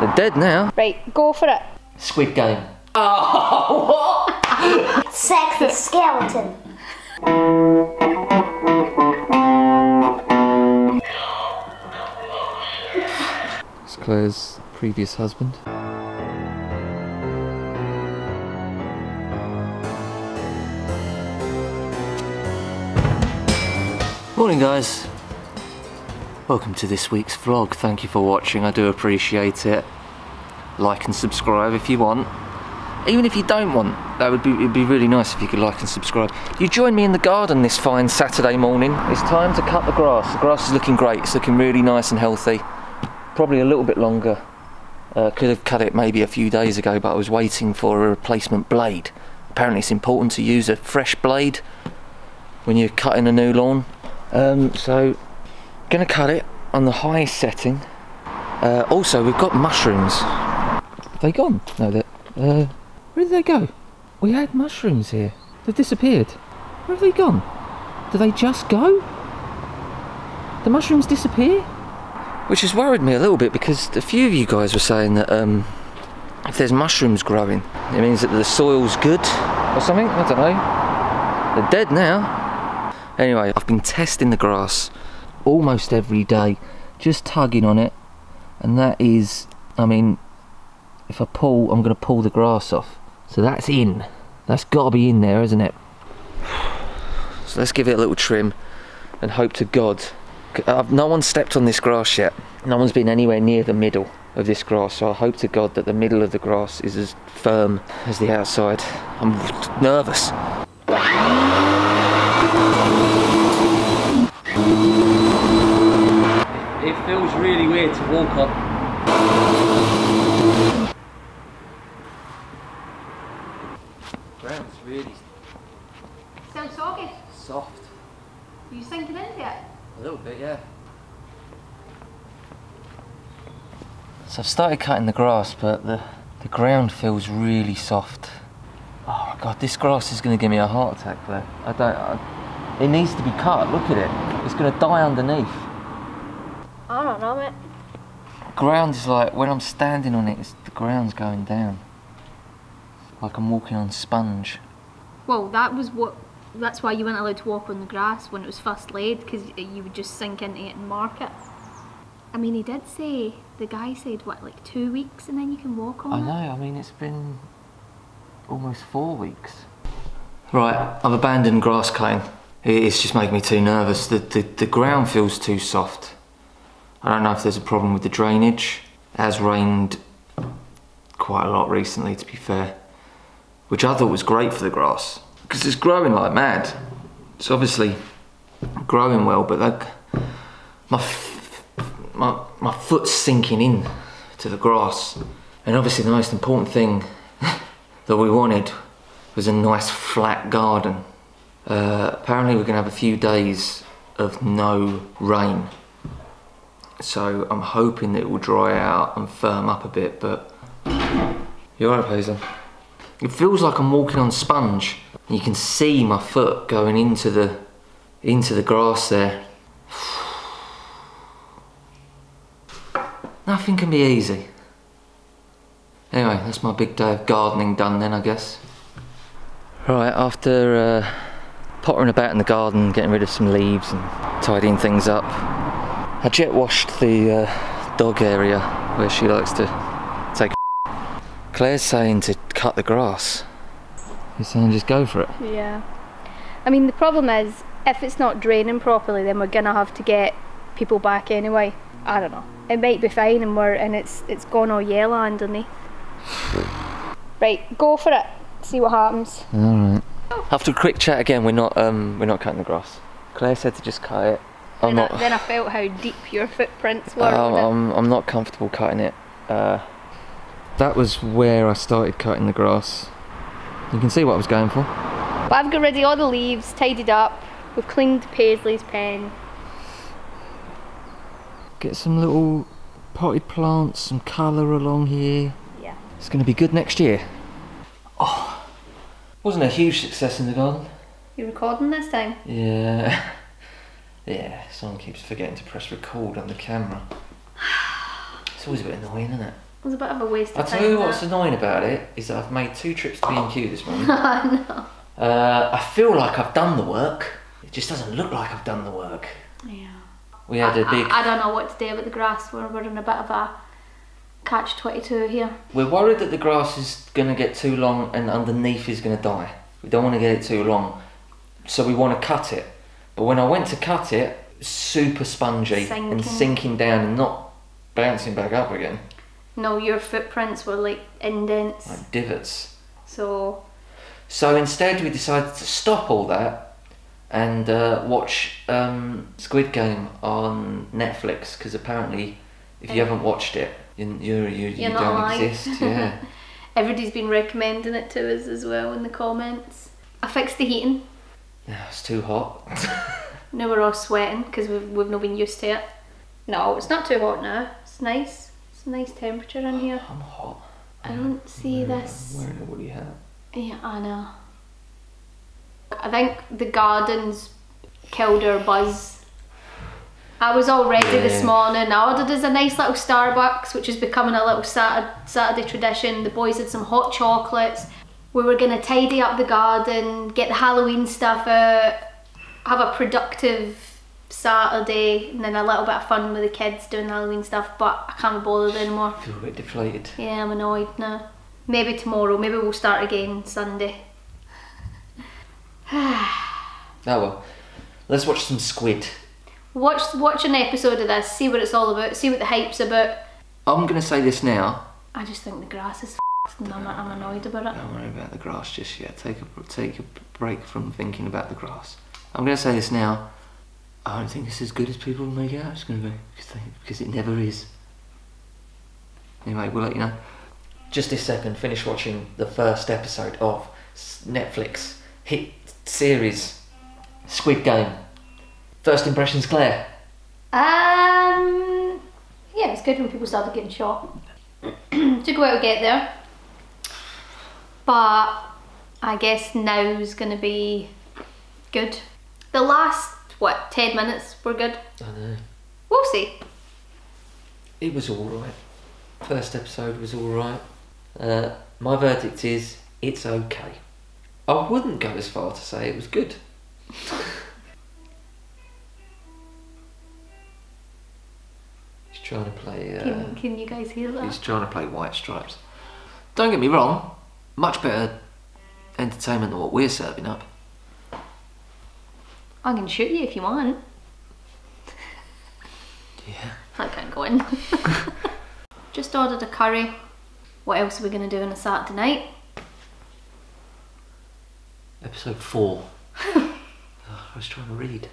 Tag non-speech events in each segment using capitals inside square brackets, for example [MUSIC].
They're dead now. Right, go for it. Squid Game. [LAUGHS] Oh! Sexy skeleton. It's Clair's previous husband. Morning, guys. Welcome to this week's vlog. Thank you for watching. I do appreciate it. Like and subscribe if you want. Even if you don't want, that would be it'd be really nice if you could like and subscribe. You join me in the garden this fine Saturday morning. It's time to cut the grass. The grass is looking great. It's looking really nice and healthy. Probably a little bit longer. Uh, could have cut it maybe a few days ago, but I was waiting for a replacement blade. Apparently, it's important to use a fresh blade when you're cutting a new lawn. Um, so, gonna cut it on the highest setting. Uh, also, we've got mushrooms. They gone? No, they uh, where did they go? We had mushrooms here. They've disappeared. Where have they gone? Do they just go? The mushrooms disappear? Which has worried me a little bit because a few of you guys were saying that um, if there's mushrooms growing, it means that the soil's good or something. I don't know. They're dead now. Anyway, I've been testing the grass almost every day, just tugging on it, and that is, I mean, if I pull, I'm going to pull the grass off. So that's in. That's got to be in there, isn't it? [SIGHS] So let's give it a little trim and hope to God. Uh, no one's stepped on this grass yet. No one's been anywhere near the middle of this grass, so I hope to God that the middle of the grass is as firm as the outside. I'm nervous. Feels really weird to walk on. Ground's really Still soggy. soft. Are you sinking into it? A little bit, yeah. So I've started cutting the grass, but the, the ground feels really soft. Oh my god, this grass is going to give me a heart attack there. I don't. I, it needs to be cut. Look at it. It's going to die underneath. I don't know, mate. Ground is like when I'm standing on it, it's, the ground's going down. Like I'm walking on sponge. Well, that was what. That's why you weren't allowed to walk on the grass when it was first laid, because you would just sink into it and mark it. I mean, he did say the guy said what, like two weeks, and then you can walk on I it. know. I mean, it's been almost four weeks. Right, I've abandoned grass cutting. It's just making me too nervous. The, the the ground feels too soft. I don't know if there's a problem with the drainage. It has rained quite a lot recently, to be fair, which I thought was great for the grass because it's growing like mad. It's obviously growing well, but like my my my foot's sinking in to the grass, and obviously the most important thing [LAUGHS] that we wanted was a nice flat garden. Uh, apparently, we're gonna have a few days of no rain, so I'm hoping that it will dry out and firm up a bit. But you're right, Hazel. It feels like I'm walking on sponge. You can see my foot going into the into the grass there. [SIGHS] Nothing can be easy. Anyway, that's my big day of gardening done then, I guess. Right, after uh, pottering about in the garden, getting rid of some leaves and tidying things up, I jet washed the uh, dog area where she likes to take. [LAUGHS] Clair's saying to cut the grass. You're saying just go for it. Yeah. I mean, the problem is, if it's not draining properly, then we're gonna have to get people back anyway. I don't know. It might be fine, and we're and it's it's gone all yellow underneath. [SIGHS] right, go for it. See what happens. All right. After a quick chat again, we're not um we're not cutting the grass. Clair said to just cut it. I'm then, not. I, then I felt how deep your footprints were. I'm. I'm, I'm not comfortable cutting it. Uh, that was where I started cutting the grass. You can see what I was going for. But I've got rid of all the leaves, tidied up. We've cleaned Paisley's pen. Get some little potted plants, some colour along here. Yeah. It's going to be good next year. Oh, wasn't a huge success in the garden. You recording this time? Yeah. [LAUGHS] Yeah, someone keeps forgetting to press record on the camera. [SIGHS] It's always a bit annoying, isn't it? It was a bit of a waste of time. I'll tell you what's that. annoying about it is that I've made two trips to B&Q this [LAUGHS] morning. no. Uh, I feel like I've done the work. It just doesn't look like I've done the work. Yeah. We had a I- big. I, I don't know what to do about the grass. We're, we're in a bit of a catch 22 here. We're worried that the grass is going to get too long and underneath is going to die. We don't want to get it too long, so we want to cut it. But when I went to cut it, super spongy Sinking. and sinking down and not bouncing back up again, No, your footprints were like indents. like divots. So, So instead, we decided to stop all that and uh, watch um, Squid Game on Netflix because apparently, if you Yeah. haven't watched it, you you you, you don't alive. exist. [LAUGHS] Yeah. everybody's been recommending it to us as well in the comments. I fixed the heating. Yeah, it's too hot. [LAUGHS] Now we're all sweating because we've, we've not been used to it. No, it's not too hot now. It's nice. It's a nice temperature in here. I'm hot. I don't see I'm this. wearing a woolly hat. Yeah, I know. I think the gardens killed our buzz. I was all ready this morning. I ordered us a nice little Starbucks, which is becoming a little Saturday, Saturday tradition. The boys had some hot chocolates. We were going to tidy up the garden, get the Halloween stuff out, have a productive Saturday, and then a little bit of fun with the kids doing Halloween stuff, but I can't be bothered anymore. I feel a bit deflated. Yeah, I'm annoyed now. Maybe tomorrow, maybe we'll start again Sunday. Oh [SIGHS] well. Let's watch some squid. Watch watch an episode of this, see what it's all about, see what the hype's about. I'm gonna say this now. I just think the grass is and I'm, I'm annoyed about it. Don't worry about the grass just yet. Take a take a break from thinking about the grass. I'm gonna say this now. I don't think it's as good as people make it out. It's gonna be because, they, because it never is. Anyway, we'll let you know. Just this second, finish watching the first episode of Netflix hit series Squid Game. First impressions, Clair. Um, yeah, it's good when people started getting shot. [CLEARS THROAT] Took a while to get there, but I guess now's gonna be good. The last what ten minutes were good. I know. We'll see. It was all right. First episode was all right. Uh, my verdict is it's okay. I wouldn't go as far to say it was good. [LAUGHS] he's trying to play. Uh, Can, can you guys hear that? he's trying to play White Stripes. Don't get me wrong. Much better entertainment than what we're serving up. I can shoot you if you want. Yeah. I can't go in. [LAUGHS] Just ordered a curry. What else are we going to do on a Saturday night? Episode four. [LAUGHS] Oh, I was trying to read.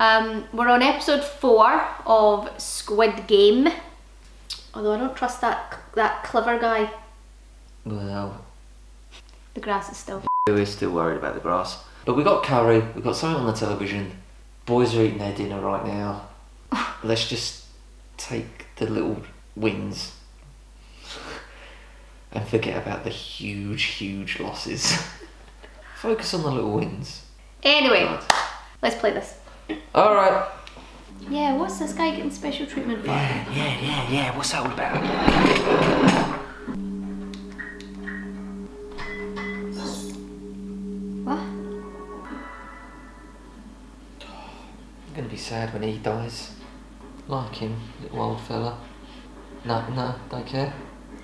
Um, we're on episode four of Squid Game. Although I don't trust that that clever guy. Well, The grass is still. We're still worried about the grass. But we got curry, we got something on the television. Boys are eating their dinner right now. [LAUGHS] Let's just take the little wins and forget about the huge, huge losses. [LAUGHS] Focus on the little wins. Anyway, let's play this. Alright. Yeah, what's this guy getting special treatment for? Yeah, yeah, yeah, yeah. What's that all about? Sad when he dies. Like him, little old fella. No, no, don't care.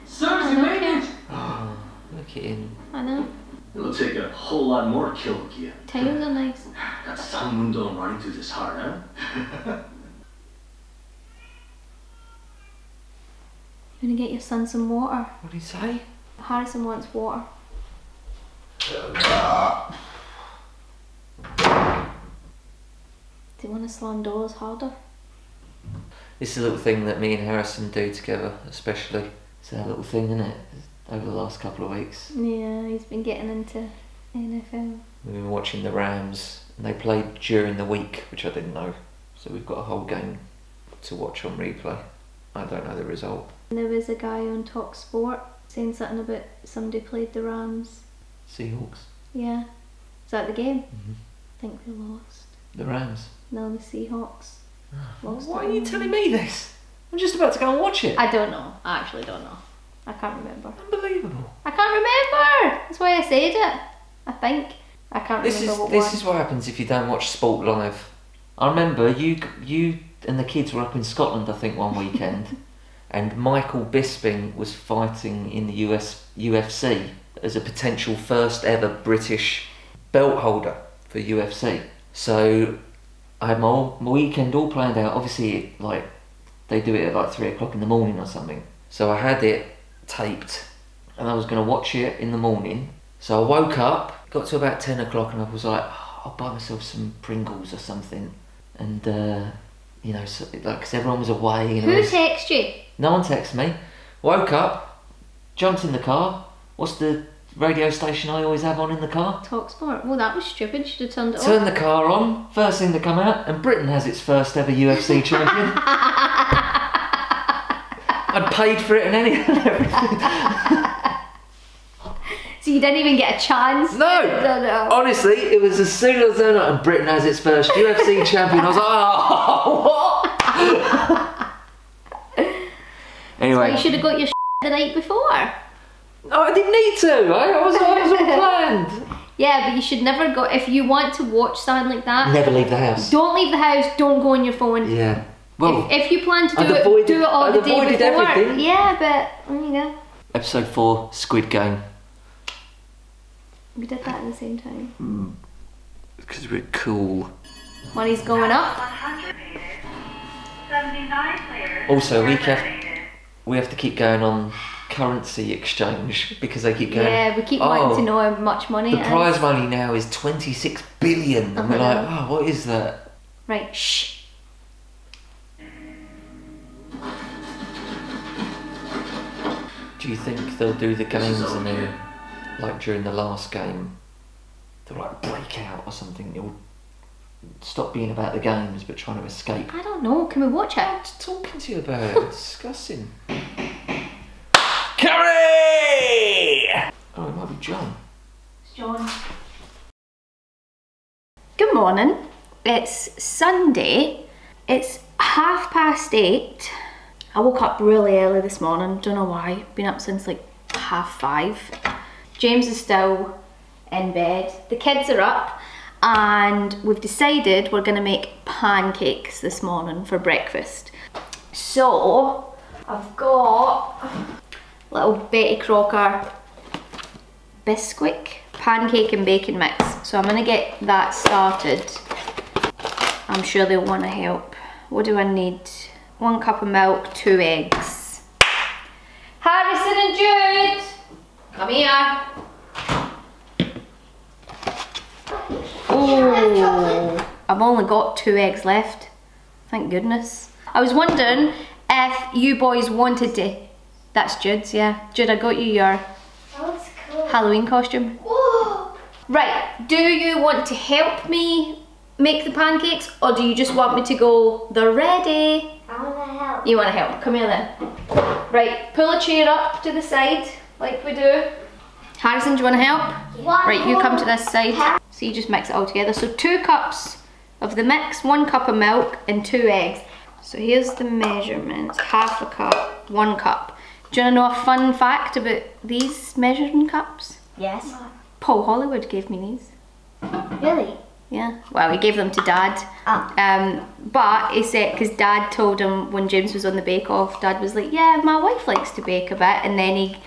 Sirs, you made it! Oh, look at him. I know. It'll take a whole lot more to kill you. Tails are nice. [SIGHS] Got some moondome running through this heart, huh? You [LAUGHS] gonna get your son some water? What did he say? Harrison wants water. [LAUGHS] Ah. Do you want to slam doors harder? This is a little thing that me and Harrison do together, especially. It's our little thing, isn't it? Over the last couple of weeks. Yeah, he's been getting into NFL. We've been watching the Rams, and they played during the week, which I didn't know. So we've got a whole game to watch on replay. I don't know the result. There was a guy on Talk Sport saying something about somebody played the Rams. Seahawks. Yeah. Is that the game? Mhm. I think they lost. The Rams. No, the Seahawks. Ah, Lost Why are you telling me this? I'm just about to go and watch it. I don't know. I actually don't know. I can't remember. Unbelievable. I can't remember. That's why I said it. I think. I can't This remember is what this one. is what happens if you don't watch sport live. I remember you you and the kids were up in Scotland, I think, one weekend, [LAUGHS] and Michael Bisping was fighting in the US UFC as a potential first ever British belt holder for UFC. So I had my, all, my weekend all planned out. Obviously, like they do it at like three o'clock in the morning or something. So I had it taped, and I was going to watch it in the morning. So I woke up, got to about ten o'clock, and I was like, "Oh, I'll buy myself some Pringles or something, and uh, you know, so, like, cause everyone was away. Who was- texted you? no one texted me. Woke up, jumped in the car. What's the radio station I always have on in the car? Talk sport. Well, that was stupid. Should have turned it Turn off. the car on. First thing to come out, and Britain has its first ever UFC [LAUGHS] champion. I'd paid for it and anything. So you didn't even get a chance. No. no, no. Honestly, it was as soon as I up and Britain has its first UFC [LAUGHS] champion, I was like, oh, what? [LAUGHS] anyway, Well, you should have got your the night before. No, I didn't need to. I, I was, I was all [LAUGHS] planned. Yeah, but you should never go if you want to watch something like that. Never leave the house. Don't leave the house. Don't go on your phone. Yeah. Well, if, if you plan to do I'd it, avoided- do it all I'd the day avoided before. everything. Yeah, but there you go. episode four, Squid Game. We did that at the same time. Hmm. Because we're cool. Money's going up. 100 meters. 79 players. Also, we have we have to keep going on currency exchange because they keep going. Yeah, we keep "Oh, wanting to know how much money The prize money now is twenty six billion, and we're Uh-huh. like, oh, what is that? Right, shh. Do you think they'll do the games and then, like during the last game, they'll like break out or something? It'll stop being about the games but trying to escape. I don't know. Can we watch I'm it? talking to you about it. It's [LAUGHS] disgusting. Carrie! Oh, it might be John. It's John. Good morning. It's Sunday. It's half past eight. I woke up really early this morning. Don't know why. Been up since like half five. James is still in bed. The kids are up, and we've decided we're going to make pancakes this morning for breakfast. So I've got little Betty Crocker Bisquick pancake and bacon mix. So I'm gonna get that started. I'm sure they'll want to help. What do I need? One cup of milk, two eggs. Harrison and Jude, come here. Oh, I've only got two eggs left. Thank goodness. I was wondering if you boys wanted to. That's Jude's, yeah. Jude, I got you your cool. Halloween costume. Whoa. Right, do you want to help me make the pancakes or do you just want me to go, they're ready? I want to help. You want to help, come here then. Right, pull a chair up to the side like we do. Harrison, do you want to help? One Right, you come to this side. So you just mix it all together. So two cups of the mix, one cup of milk and two eggs. So here's the measurements, half a cup, one cup. Do you want to know a fun fact about these measuring cups? Yes. Paul Hollywood gave me these. Really? Yeah. Well, he gave them to Dad. Ah. Um, but he said because Dad told him when James was on the Bake Off, Dad was like, "Yeah, my wife likes to bake a bit," and then he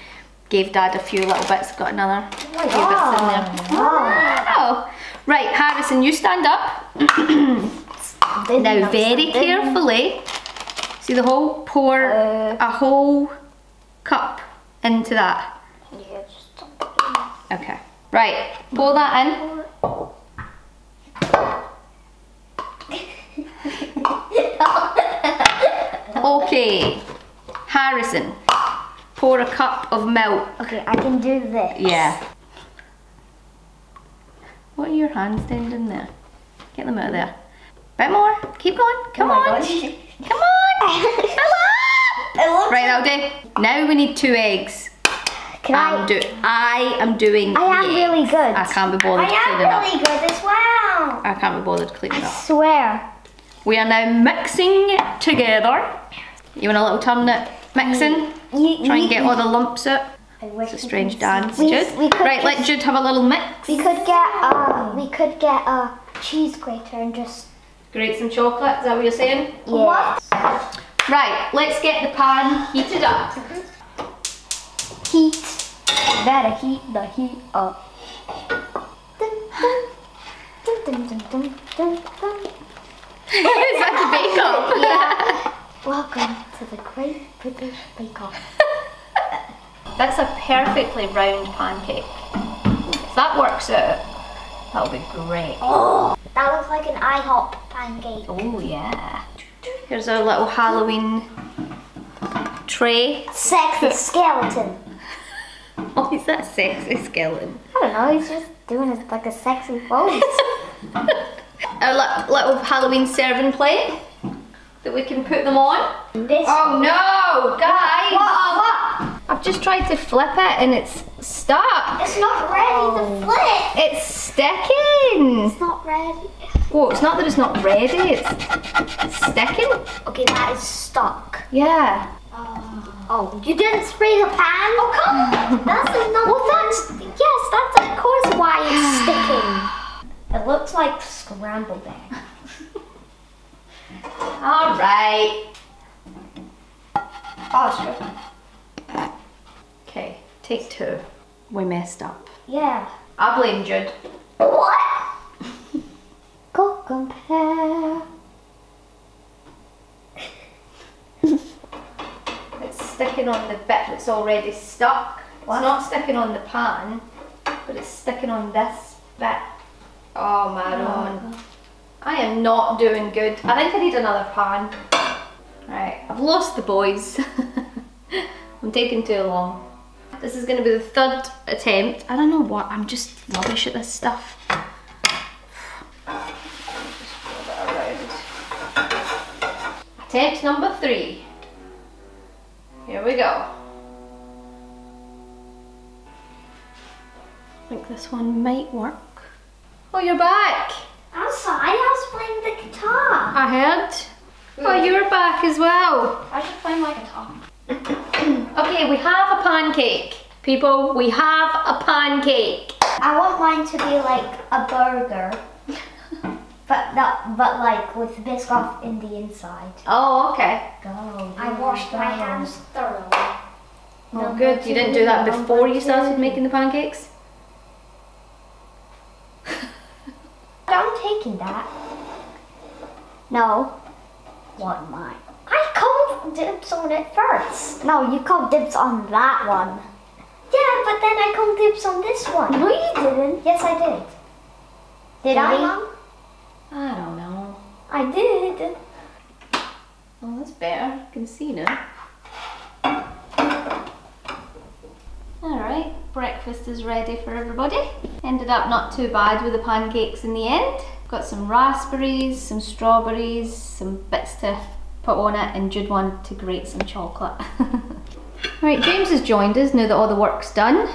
gave Dad a few little bits. Got another few bits in there. Wow. Right, Harrison, you stand up. Now, very carefully. See the whole Pour Uh. a whole cup into that. Yeah, just Okay. Right, pour that in. [LAUGHS] Okay, Harrison, pour a cup of milk. Okay, I can do this. Yeah. What are your hands doing in there? Get them out of there. Bit more. Keep going. Come Oh on. Come on. [LAUGHS] Fill up. Right, that'll do. Now we need two eggs. Can I'm I? do. I am doing. I am really good. I can't be bothered I cleaning up. I am really good as well. I can't be bothered cleaning I up. swear. We are now mixing together. You want a little turn it mixing? You, Try and get all the lumps out. It's a strange dance, we- Jude. we right, let just- Jude have a little mix. We could get uh, we could get a cheese grater and just Grate some chocolate, is that what you're saying? what? Right, let's get the pan heated up. Heat. Better heat the heat up. Dun, dun, dun, dun, dun, dun, dun, dun. is that the bake off? Yeah. Welcome to the Great British Bake Off. That's a perfectly round pancake. If that works out, that'll be great. Oh, that looks like an IHOP pancake. Oh yeah. Here's our little Halloween tray. Sexy [LAUGHS] skeleton. Oh, is that sexy skeleton? I don't know. He's just doing it like a sexy pose. [LAUGHS] Our little Halloween serving plate that we can put them on. this. Oh no, guys! What? What? I've just tried to flip it and it's stuck. It's not ready to oh. flip. It's sticking. It's not ready. Whoa, it's not that it's not ready, it's sticking. Okay, that is stuck. Yeah. Uh, oh, you didn't spray the pan? Oh, come on. [LAUGHS] That's enough. Well, that's, yes, that's of course why it's [SIGHS] sticking. It looks like scrambled egg. [LAUGHS] All right. Oh, sure. Okay, take two. We messed up. Yeah. I blame Jude. What? Go compare. It's sticking on the bit that's already stuck. It's not sticking on the pan, but it's sticking on this bit. Oh, Maron. Oh, I am not doing good. I think I need another pan. Right, I've lost the boys. [LAUGHS] I'm taking too long. This is going to be the third attempt. I don't know what, I'm just rubbish at this stuff. Just roll it around. Attempt number three. Here we go. I think this one might work. Oh, you're back. I'm sorry, I was playing the guitar. I heard. Oh, hmm. you're back as well. I should play my guitar. [COUGHS] Okay, we have a pancake. People, we have a pancake. I want mine to be like a burger. But not, but like with biscuit in the inside. Oh, okay. Go. I washed my hands thoroughly. Oh, good. You didn't do that before you started making the pancakes? I'm taking that. No. One mine. I called dibs on it first. No, you called dibs on that one. Yeah, but then I called dibs on this one. No, you didn't. Yes, I did. Did I, Mom? I don't know. I did. Oh, that's better. I can see now. Alright, breakfast is ready for everybody. Ended up not too bad with the pancakes in the end. Got some raspberries, some strawberries, some bits to put on it, and Jude wanted to grate some chocolate. [LAUGHS] right, James has joined us now that all the work's done.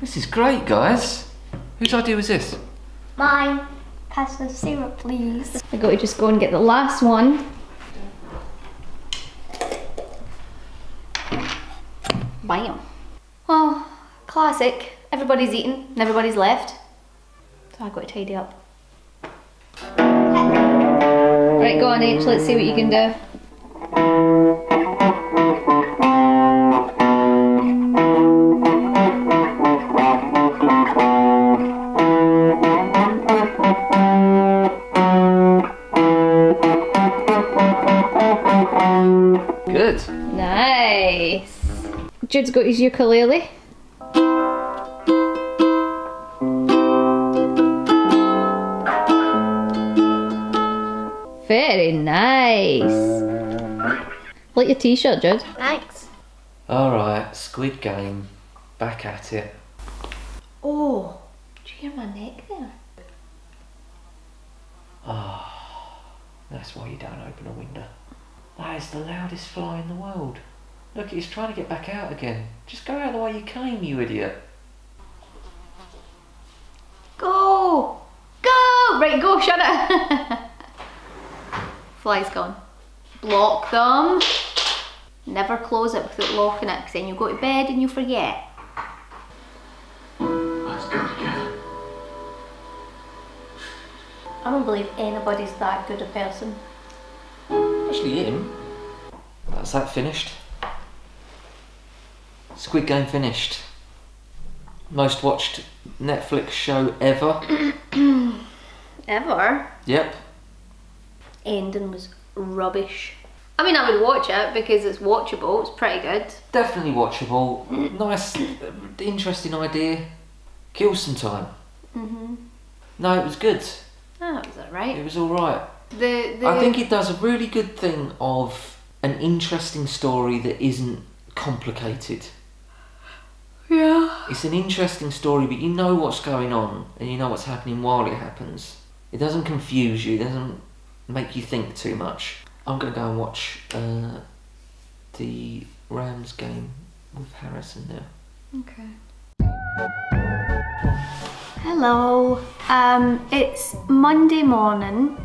This is great, guys. Whose idea was this? Mine. Pass the syrup, please. I got to just go and get the last one. Bam. Well, classic. Everybody's eaten and everybody's left. So I've got to tidy up. Right, go on H, let's see what you can do. Jude's got his ukulele. Very nice. Like your t-shirt, Jude. Thanks. Alright, Squid Game. Back at it. Oh, did you hear my neck there? Ah, that's why you don't open a window. That is the loudest fly in the world. Look, he's trying to get back out again. Just go out the way you came, you idiot. Go! Go! Right, go, shut it. [LAUGHS] Fly's gone. Block them. Never close it without locking it, because then you go to bed and you forget. Let's go together. I don't believe anybody's that good a person. Especially him. That's that finished. Squid Game finished. Most watched Netflix show ever. [CLEARS THROAT] Ever. Yep. Ending was rubbish. I mean, I would watch it because it's watchable. It's pretty good. Definitely watchable. [CLEARS THROAT] Nice, interesting idea. Kills some time. Mm-hmm. No, it was good. Oh, it was alright. It was alright. The, the I think it does a really good thing of an interesting story that isn't complicated. Yeah. It's an interesting story, but you know what's going on and you know what's happening while it happens. It doesn't confuse you, it doesn't make you think too much. I'm going to go and watch uh, the Rams game with Harrison now. Okay. Hello. Um, it's Monday morning.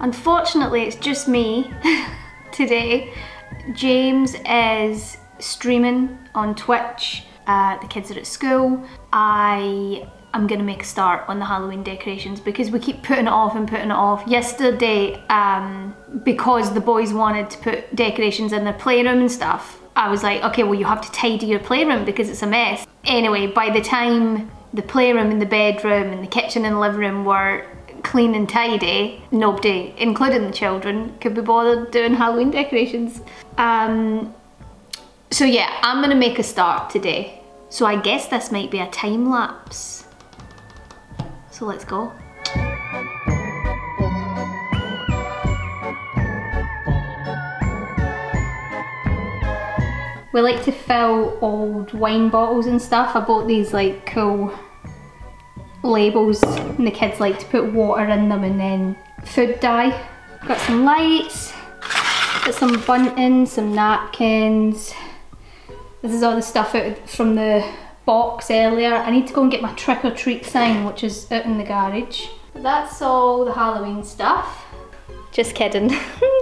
Unfortunately, it's just me [LAUGHS] today. James is streaming on Twitch. Uh, the kids are at school. I am gonna make a start on the Halloween decorations because we keep putting it off and putting it off. Yesterday, um, because the boys wanted to put decorations in their playroom and stuff, I was like, okay, well, you have to tidy your playroom because it's a mess. Anyway, by the time the playroom and the bedroom and the kitchen and living room were clean and tidy, nobody, including the children, could be bothered doing Halloween decorations. Um, so yeah, I'm gonna make a start today. So I guess this might be a time lapse. So let's go. We like to fill old wine bottles and stuff. I bought these like cool labels and the kids like to put water in them and then food dye. Got some lights, got some bunting, some napkins. This is all the stuff out from the box earlier. I need to go and get my trick or treat sign which is out in the garage. But that's all the Halloween stuff. Just kidding. [LAUGHS]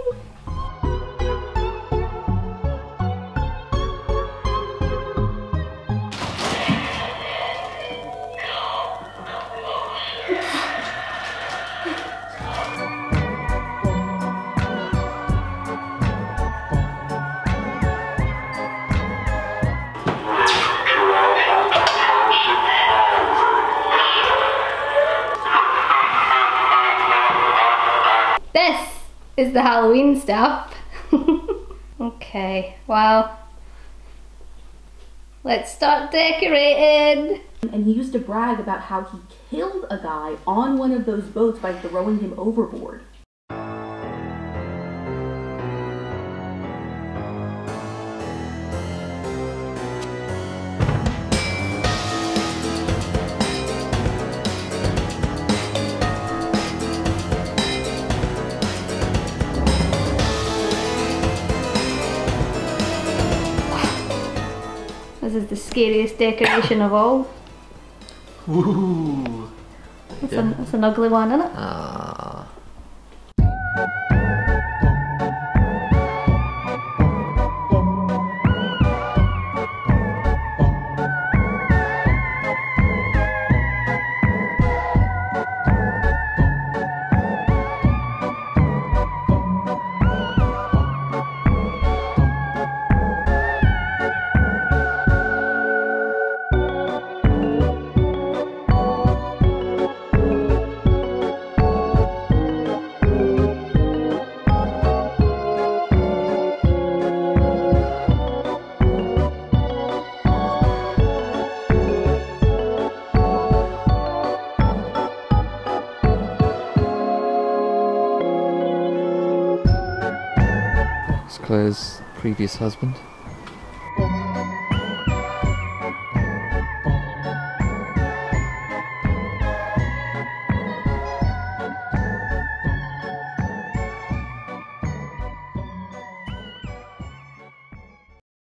stuff. [LAUGHS] okay, well, let's start decorating. and he used to brag about how he killed a guy on one of those boats by throwing him overboard. The scariest decoration of all. [COUGHS] Woo! That's, an, that's an ugly one, isn't it? Ah. Clair's previous husband.